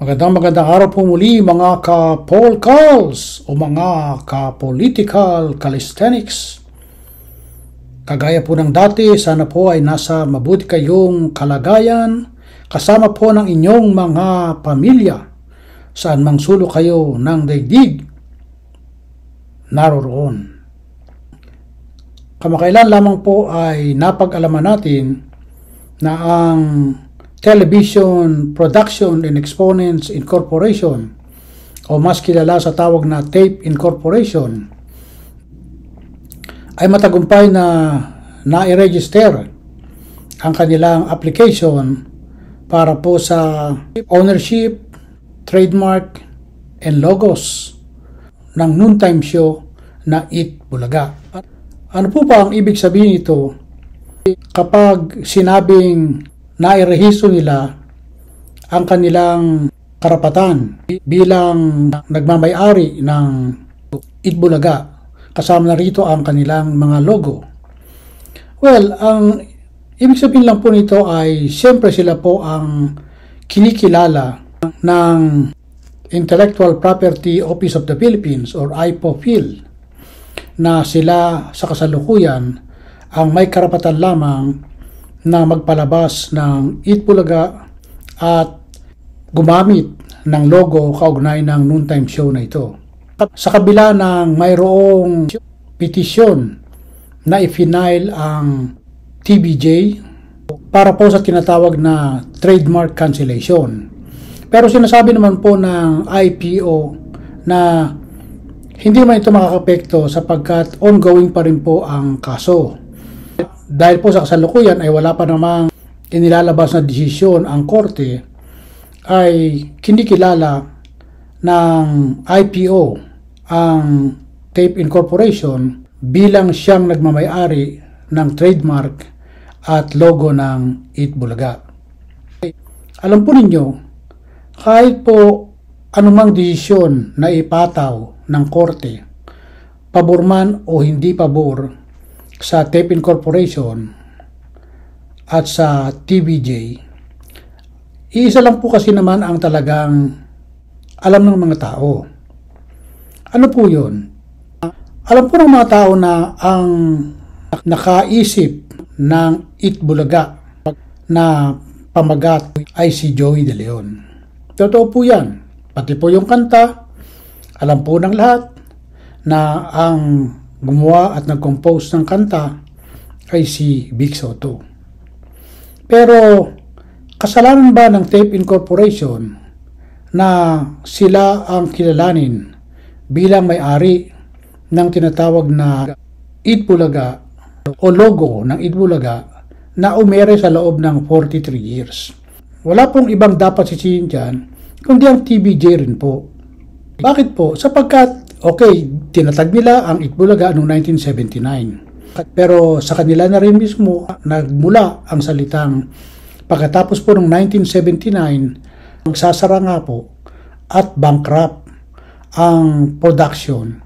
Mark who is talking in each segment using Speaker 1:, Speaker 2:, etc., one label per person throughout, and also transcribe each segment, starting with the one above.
Speaker 1: Magandang magandang araw po muli mga ka-Paul Calls o mga ka-political calisthenics. Kagaya po ng dati, sana po ay nasa mabuti kayong kalagayan kasama po ng inyong mga pamilya saan mang sulok kayo ng daigdig naroroon. Kamakailan lamang po ay napag-alaman natin na ang Television Production and Exponents Incorporation o mas kilala sa tawag na Tape Incorporation ay matagumpay na na-register ang kanilang application para po sa ownership, trademark, and logos ng noontime show na Eat Bulaga. Ano po ba ang ibig sabihin ito kapag sinabing nairehistro nila ang kanilang karapatan bilang nagmamayari ng Itbulaga. Kasama na rito ang kanilang mga logo. Well, ang ibig sabihin lang po nito ay siyempre sila po ang kinikilala ng Intellectual Property Office of the Philippines or IPOPHIL na sila sa kasalukuyan ang may karapatan lamang na magpalabas ng Itbulaga at gumamit ng logo kaugnay ng noontime show na ito. Sa kabila ng mayroong petisyon na ifinail ang TBJ para po sa tinatawag na trademark cancellation. Pero sinasabi naman po ng IPO na hindi man ito makakapekto sapagkat ongoing pa rin po ang kaso dahil po sa kasalukuyan ay wala pa namang inilalabas na desisyon ang korte ay kinikilala ng IPO ang Tape Incorporation bilang siyang nagmamayari ng trademark at logo ng Eat Bulaga. Alam po ninyo, kahit po anumang desisyon na ipataw ng korte, pabor man o hindi pabor sa Tape Incorporation at sa TBJ, iisa lang po kasi naman ang talagang alam ng mga tao. Ano po yun? Alam po ng mga tao na ang nakaisip ng Itbulaga na pamagat ay si Joey De Leon. Totoo po yan. Pati po yung kanta, alam po ng lahat na ang gumawa at nag-compose ng kanta ay si Big Soto. Pero kasalanan ba ng Tape Incorporation na sila ang kilalanin bilang may-ari ng tinatawag na Itbulaga o logo ng Itbulaga na umere sa loob ng 43 years. Wala pong ibang dapat sisihin dyan, kundi ang TBJ rin po. Bakit po? Sapagkat Okay, tinatag nila ang Itbulaga noong 1979. Pero sa kanila na rin mismo nagmula ang salitang pagkatapos po ng 1979, magsasara nga po at bankrupt ang production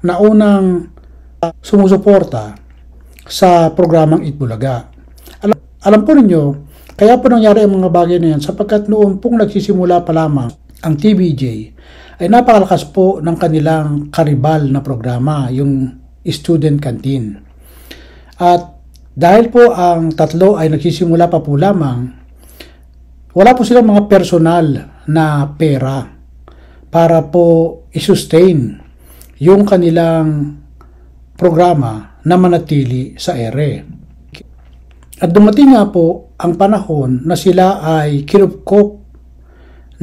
Speaker 1: na unang sumusuporta sa programang Itbulaga. Alam, alam po ninyo, kaya po nangyari ang mga bagay na yan sapagkat noon pong nagsisimula pa lamang ang TBJ ay napakalakas po ng kanilang karibal na programa, yung student canteen. At dahil po ang tatlo ay nagsisimula pa po lamang, wala po silang mga personal na pera para po i-sustain yung kanilang programa na manatili sa ere. At dumating nga po ang panahon na sila ay kinupkop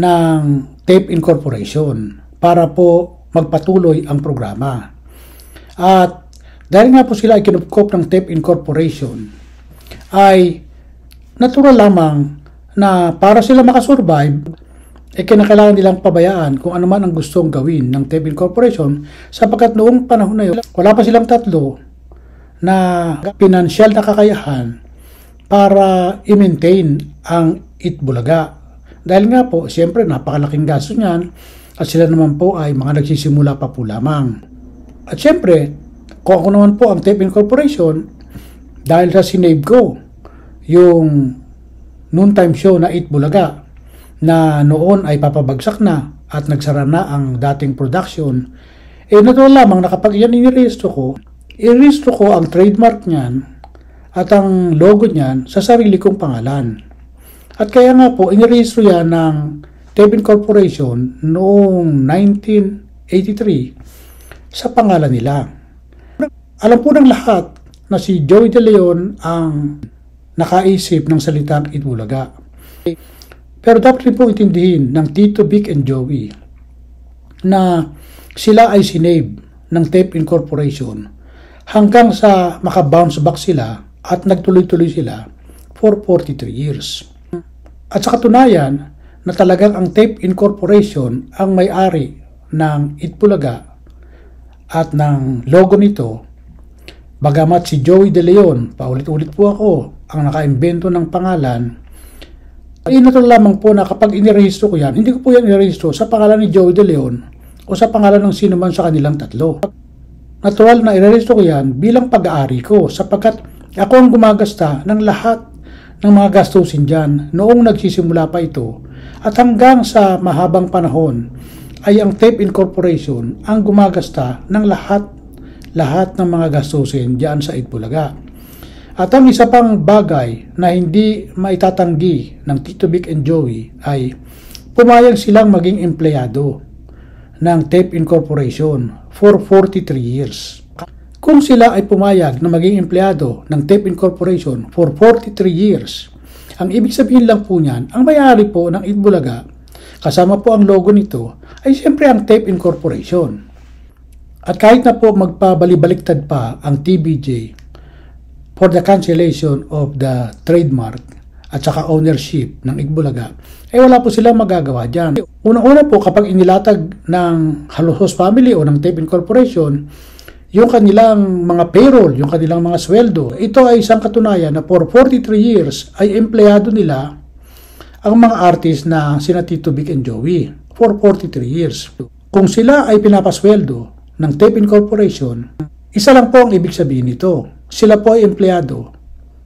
Speaker 1: ng Tape Incorporation para po magpatuloy ang programa. At dahil nga po sila ay kinupkop ng Tape Incorporation, ay natural lamang na para sila makasurvive, eh kinakailangan nilang pabayaan kung ano man ang gustong gawin ng Tape Incorporation sapagkat noong panahon na yun, wala pa silang tatlo na pinansyal na kakayahan para i-maintain ang Itbulaga dahil nga po, siyempre napakalaking gasto niyan at sila naman po ay mga nagsisimula pa po lamang. At siyempre, kung ako naman po ang Tape Incorporation, dahil sa sinave ko yung noontime show na 8 Bulaga, na noon ay papabagsak na at nagsara na ang dating production, eh natural lamang na kapag yan inirehistro ko, irehistro ko ang trademark niyan at ang logo niyan sa sarili kong pangalan. At kaya nga po, inirehistro yan ng Tevin Corporation noong 1983 sa pangalan nila. Alam po ng lahat na si Joey De Leon ang nakaisip ng salitang Itbulaga. Pero dapat rin po itindihin ng Tito, Vic, and Joey na sila ay sinave ng Tape Incorporation hanggang sa makabounce back sila at nagtuloy-tuloy sila for 43 years. At sa katunayan na talagang ang Tape Incorporation ang may-ari ng Itbulaga at ng logo nito Bagamat si Joey De Leon, paulit-ulit po ako, ang nakaimbento ng pangalan, ay natural lamang po na kapag inirehistro ko yan, hindi ko po yan inirehistro sa pangalan ni Joey De Leon o sa pangalan ng sino man sa kanilang tatlo. Natural na irehistro ko yan bilang pag-aari ko sapagkat ako ang gumagasta ng lahat ng mga gastusin dyan noong nagsisimula pa ito at hanggang sa mahabang panahon ay ang Tape Incorporation ang gumagasta ng lahat lahat ng mga gastusin diyan sa Itbulaga. At ang isa pang bagay na hindi maitatanggi ng Tito Vic and Joey ay pumayag silang maging empleyado ng Tape Incorporation for 43 years. Kung sila ay pumayag na maging empleyado ng Tape Incorporation for 43 years, ang ibig sabihin lang po niyan, ang may-ari po ng Itbulaga, kasama po ang logo nito, ay siyempre ang Tape Incorporation. At kahit na po magpabalibaliktad pa ang TBJ for the cancellation of the trademark at saka ownership ng Igbulaga, eh wala po silang magagawa dyan. Una-una po kapag inilatag ng Halusos Family o ng Tape Incorporation, yung kanilang mga payroll, yung kanilang mga sweldo, ito ay isang katunayan na for 43 years ay empleyado nila ang mga artist na sina Tito Vic and Joey for 43 years. Kung sila ay pinapasweldo ng Tape Incorporation, isa lang po ang ibig sabihin nito. Sila po ay empleyado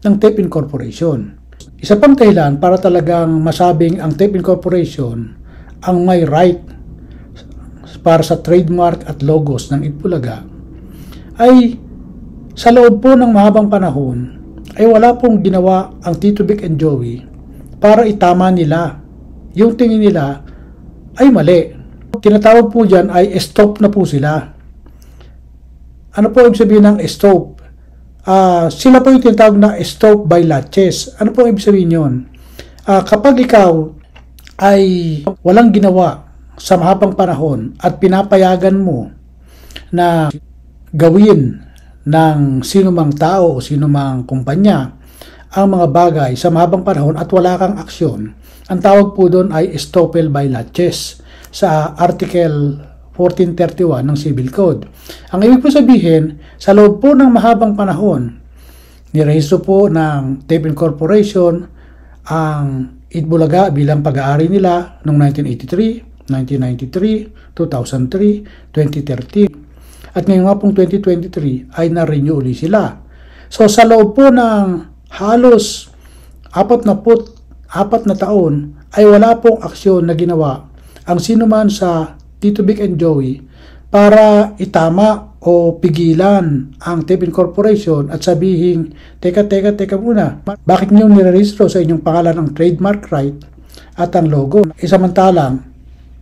Speaker 1: ng Tape Incorporation. Isa pang dahilan para talagang masabing ang Tape Incorporation ang may right para sa trademark at logos ng Itbulaga ay sa loob po ng mahabang panahon ay wala pong ginawa ang Tito Vic and Joey para itama nila yung tingin nila ay mali. Tinatawag po dyan ay stop na po sila. Ano po ibig sabihin ng stop? Uh, sila po yung tinatawag na stop by latches. Ano po ibig sabihin yun? Uh, kapag ikaw ay walang ginawa sa mahabang panahon at pinapayagan mo na gawin ng sino mang tao o sino mang kumpanya ang mga bagay sa mahabang panahon at wala kang aksyon, ang tawag po doon ay estoppel by latches sa Article 1431 ng Civil Code. Ang ibig po sabihin, sa loob po ng mahabang panahon, nirehistro po ng Tape Corporation ang Itbulaga bilang pag-aari nila noong 1983, 1993, 2003, 2013. At ngayon nga pong 2023 ay na-renew uli sila. So sa loob po ng halos apat na put, apat na taon ay wala pong aksyon na ginawa ang sino man sa Tito Vic and Joey para itama o pigilan ang Tevin Corporation at sabihin, teka, teka, teka muna, bakit niyo nirehistro sa inyong pangalan ang trademark right at ang logo? Isamantalang,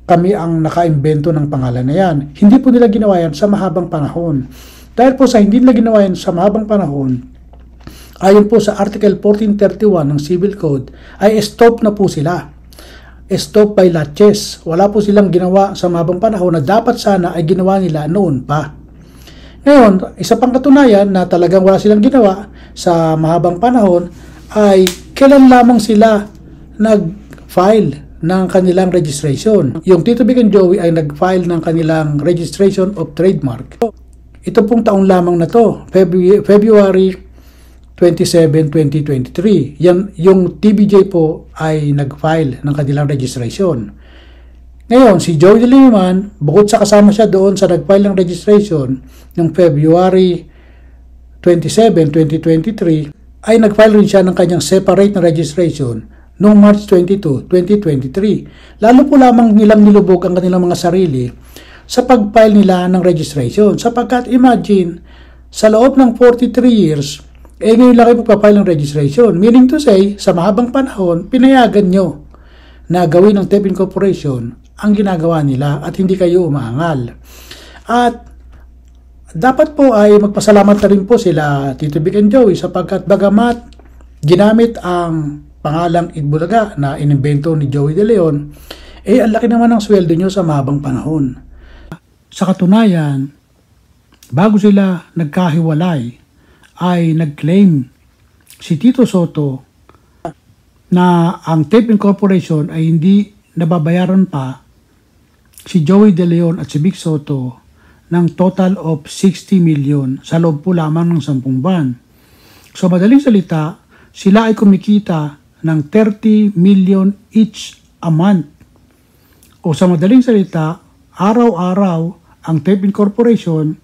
Speaker 1: kami ang nakaimbento ng pangalan na yan. Hindi po nila ginawa yan sa mahabang panahon. Dahil po sa hindi nila ginawa yan sa mahabang panahon, ayon po sa Article 1431 ng Civil Code, ay stop na po sila stop by latches. Wala po silang ginawa sa mabang panahon na dapat sana ay ginawa nila noon pa. Ngayon, isa pang katunayan na talagang wala silang ginawa sa mahabang panahon ay kailan lamang sila nag-file ng kanilang registration. Yung Tito Big and Joey ay nag-file ng kanilang registration of trademark. Ito pong taong lamang na to, February 27, 2023. Yan, yung TBJ po ay nag-file ng kanilang registration. Ngayon, si Joey Diliman, bukod sa kasama siya doon sa nag-file ng registration ng February 27, 2023, ay nag-file rin siya ng kanyang separate na registration noong March 22, 2023. Lalo po lamang nilang nilubog ang kanilang mga sarili sa pag-file nila ng registration. Sapagkat imagine, sa loob ng 43 years, eh ngayon lang kayo magpapile ng registration. Meaning to say, sa mahabang panahon, pinayagan nyo na gawin ng TEP Incorporation ang ginagawa nila at hindi kayo umaangal. At dapat po ay magpasalamat na rin po sila Tito Vic and Joey sapagkat bagamat ginamit ang pangalang Itbulaga na inimbento ni Joey De Leon, eh ang laki naman ng sweldo nyo sa mahabang panahon. Sa katunayan, bago sila nagkahiwalay, ay nag-claim si Tito Soto na ang Tape Incorporation ay hindi nababayaran pa si Joey De Leon at si Vic Soto ng total of 60 million sa loob po lamang ng 10 buwan. So madaling salita, sila ay kumikita ng 30 million each a month. O sa madaling salita, araw-araw ang Tape Incorporation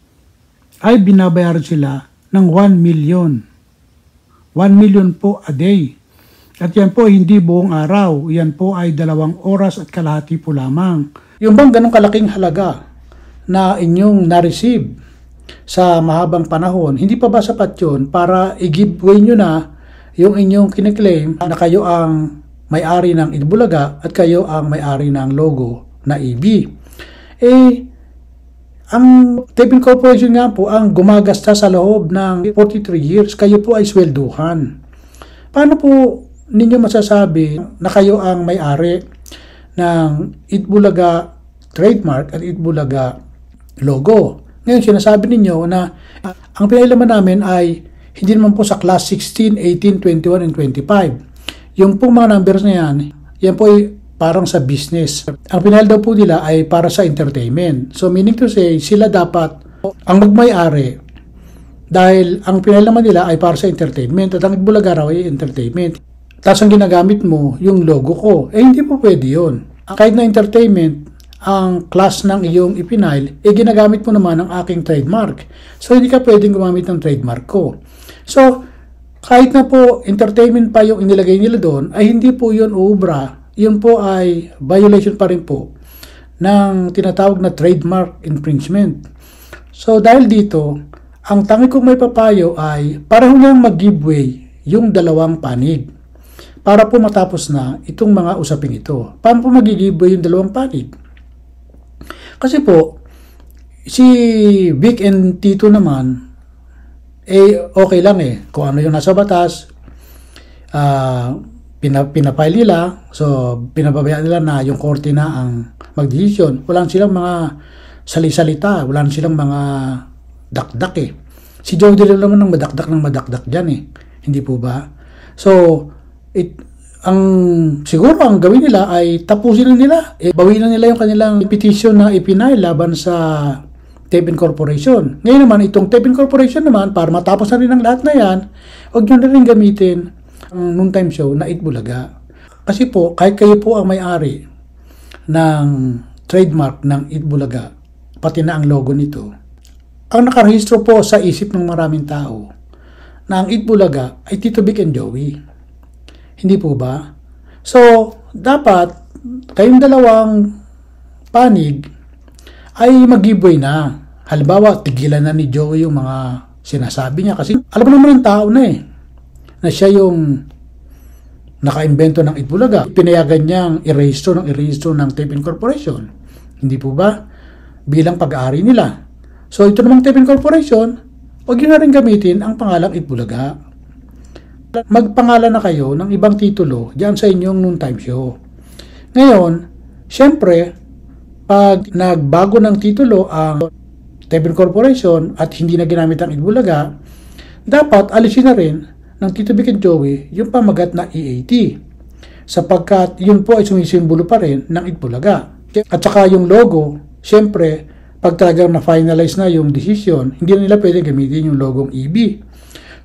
Speaker 1: ay binabayaran sila ng 1 million. 1 million po a day. At yan po hindi buong araw. Yan po ay dalawang oras at kalahati po lamang. Yung bang ganong kalaking halaga na inyong na-receive sa mahabang panahon, hindi pa ba sapat yun para i-giveaway nyo na yung inyong kiniklaim na kayo ang may-ari ng Itbulaga at kayo ang may-ari ng logo na EB. Eh, ang Taping Corporation nga po ang gumagasta sa loob ng 43 years, kayo po ay swelduhan. Paano po ninyo masasabi na kayo ang may-ari ng Itbulaga trademark at Itbulaga logo? Ngayon, sinasabi ninyo na ang pinailaman namin ay hindi naman po sa class 16, 18, 21, and 25. Yung pong mga numbers na yan, yan po ay parang sa business. Ang pinahal daw po nila ay para sa entertainment. So meaning to say, sila dapat ang magmay-ari dahil ang pinahal naman nila ay para sa entertainment at ang Bulaga raw ay entertainment. Tapos ang ginagamit mo, yung logo ko. Eh hindi po pwede yun. Kahit na entertainment, ang class ng iyong ipinail, eh ginagamit mo naman ang aking trademark. So hindi ka pwedeng gumamit ng trademark ko. So, kahit na po entertainment pa yung inilagay nila doon, ay hindi po yun ubra. Yun po ay violation pa rin po ng tinatawag na trademark infringement. So, dahil dito, ang tangi kong may papayo ay pareho niyang mag-giveaway yung dalawang panig para po matapos na itong mga usaping ito. Paano po mag-giveaway yung dalawang panig? Kasi po, si Vic and Tito naman, eh okay lang eh. Kung ano yung nasa batas, uh, pina, pinapile nila, so pinababayaan nila na yung korte na ang magdesisyon. Wala silang mga salisalita, wala silang mga dakdak eh. Si Joe Dillon naman ng madakdak ng madakdak dyan eh. Hindi po ba? So, it, ang siguro ang gawin nila ay tapusin na nila. Eh, bawin na nila yung kanilang petition na ipinay laban sa Tevin Corporation. Ngayon naman, itong Tevin Corporation naman, para matapos na rin ang lahat na yan, huwag nyo na rin gamitin ang noon time show na Itbulaga. Kasi po, kahit kayo po ang may-ari ng trademark ng Itbulaga, pati na ang logo nito, ang nakarehistro po sa isip ng maraming tao na ang Itbulaga ay Tito Vic and Joey. Hindi po ba? So, dapat kayong dalawang panig ay mag-giveaway na. Halimbawa, tigilan na ni Joey yung mga sinasabi niya kasi alam naman ng tao na eh na siya yung naka-invento ng Itbulaga. Pinayagan niyang i-register ng i-register ng Tape Corporation. Hindi po ba? Bilang pag-aari nila. So ito namang Tape Corporation, huwag nyo na rin gamitin ang pangalang Itbulaga. Magpangalan na kayo ng ibang titulo diyan sa inyong noontime show. Ngayon, syempre, pag nagbago ng titulo ang Tevin Corporation at hindi na ginamit ang Itbulaga, dapat alisin na rin ng Tito Vic and Joey yung pamagat na EAT sapagkat yun po ay sumisimbolo pa rin ng Itbulaga. At saka yung logo, syempre, pag talagang na-finalize na yung decision, hindi na nila pwede gamitin yung logong EB.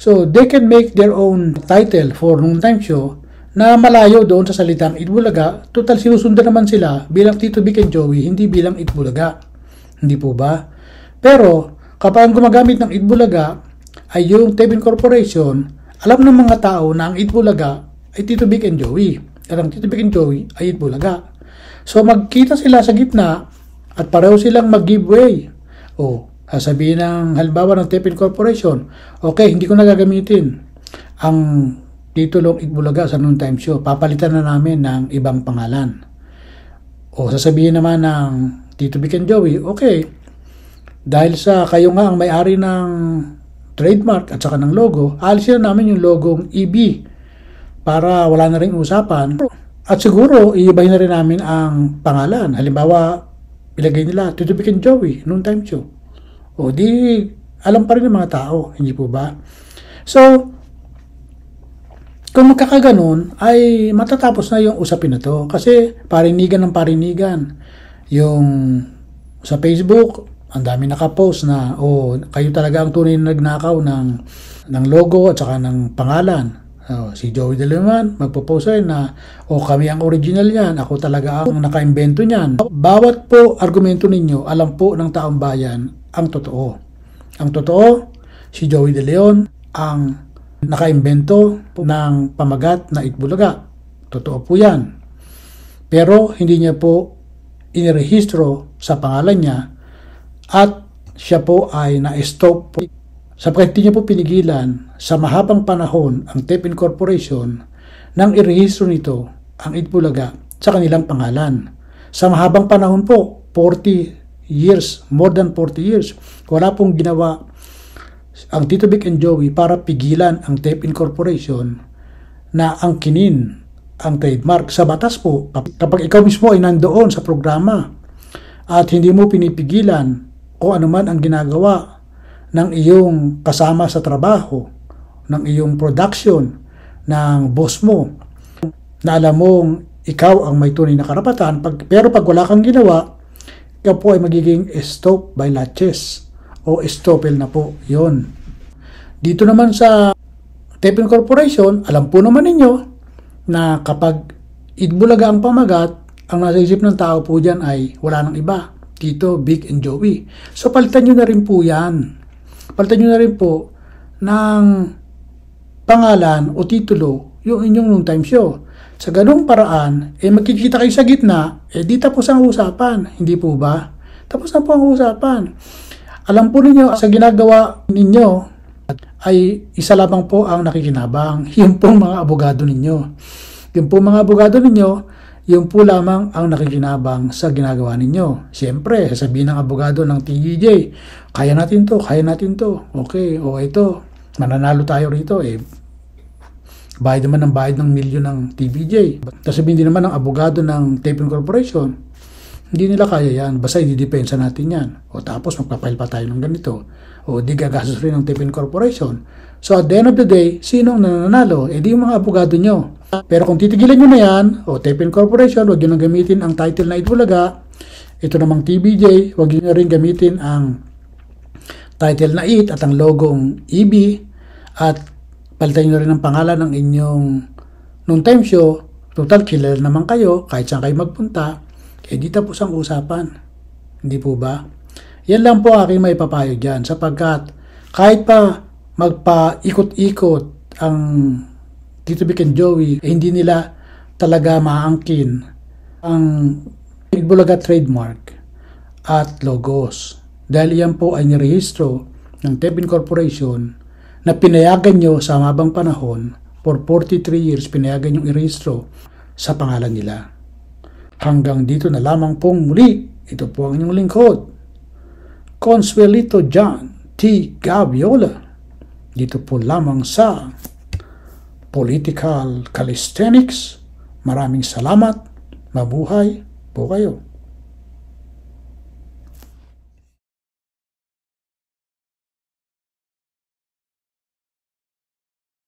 Speaker 1: So, they can make their own title for noontime show na malayo doon sa salitang Itbulaga, total sinusundan naman sila bilang Tito Vic and Joey, hindi bilang Itbulaga. Hindi po ba? Pero, kapag ang gumagamit ng Itbulaga ay yung Tevin Corporation, alam ng mga tao na ang Itbulaga ay Tito Vic and Joey. ang Tito Vic and Joey ay Itbulaga. So magkita sila sa gitna at pareho silang mag-giveaway. O, sasabihin ng halimbawa ng Tepin Corporation, okay, hindi ko na gagamitin ang titulong Itbulaga sa noon time show. Papalitan na namin ng ibang pangalan. O sasabihin naman ng Tito Vic and Joey, okay, dahil sa kayo nga ang may-ari ng trademark at saka ng logo, alisin na namin yung logong EB para wala na rin usapan. At siguro, iibahin na rin namin ang pangalan. Halimbawa, ilagay nila and Joey noon time show. O di, alam pa rin ng mga tao, hindi po ba? So, kung magkakaganon, ay matatapos na yung usapin na to. Kasi parinigan ng parinigan. Yung sa Facebook, ang dami nakapost na, oh, kayo talaga ang tunay na nagnakaw ng, ng logo at saka ng pangalan. Oh, si Joey De Leon magpo-post na o oh, kami ang original niyan, ako talaga ang nakaimbento niyan. Bawat po argumento ninyo, alam po ng taong bayan ang totoo. Ang totoo, si Joey De Leon ang nakaimbento ng pamagat na Itbulaga. Totoo po yan. Pero hindi niya po inirehistro sa pangalan niya at siya po ay na-stop sapagkat hindi niya po pinigilan sa mahabang panahon ang Tepin Corporation nang irehistro nito ang Itbulaga sa kanilang pangalan. Sa mahabang panahon po, 40 years, more than 40 years, wala pong ginawa ang Tito Vic and Joey para pigilan ang Tepin Corporation na angkinin ang trademark. Sa batas po, kapag ikaw mismo ay nandoon sa programa at hindi mo pinipigilan o anuman ang ginagawa ng iyong kasama sa trabaho, ng iyong production, ng boss mo, na alam mong ikaw ang may tunay na karapatan, pag, pero pag wala kang ginawa, ikaw po ay magiging stop by latches o estopel na po yon. Dito naman sa Tepin Corporation, alam po naman ninyo na kapag idbulaga ang pamagat, ang nasa isip ng tao po dyan ay wala nang iba. Tito, Big, and Joey. So palitan nyo na rin po yan palitan nyo na rin po ng pangalan o titulo yung inyong noon time show. Sa ganung paraan, eh magkikita kayo sa gitna, eh di tapos ang usapan. Hindi po ba? Tapos na po ang usapan. Alam po ninyo, sa ginagawa ninyo, ay isa lamang po ang nakikinabang. Yung pong mga abogado ninyo. Yung pong mga abogado ninyo, yung po lamang ang nakikinabang sa ginagawa ninyo. Siyempre, sasabihin ng abogado ng TGJ, kaya natin to, kaya natin to. Okay, o ito, mananalo tayo rito. Eh, bayad naman ng bayad ng milyon ng TBJ. Tapos sabihin din naman ng abogado ng Taping Corporation, hindi nila kaya yan, basta i-depensa natin yan. O tapos magpapail pa tayo ng ganito. O di gagastos rin ng Taping Corporation. So at the end of the day, sino ang nananalo? E di yung mga abogado nyo. Pero kung titigilan nyo na yan, o Tepin Corporation, huwag nyo nang gamitin ang title na Itbulaga. Ito namang TBJ, huwag nyo rin gamitin ang title na IT at ang logong EB at palitan nyo rin ang pangalan ng inyong noon time show. Total killer naman kayo, kahit saan kayo magpunta, eh di tapos ang usapan. Hindi po ba? Yan lang po aking may papayo dyan sapagkat kahit pa magpa-ikot-ikot ang Tito Vic and Joey, eh, hindi nila talaga maangkin ang Bulaga trademark at logos. Dahil yan po ay nirehistro ng Tebin Corporation na pinayagan nyo sa mabang panahon for 43 years pinayagan yung irehistro sa pangalan nila. Hanggang dito na lamang pong muli, ito po ang inyong lingkod. Consuelito John T. Gaviola. Dito po lamang sa political calisthenics. Maraming salamat. Mabuhay po kayo.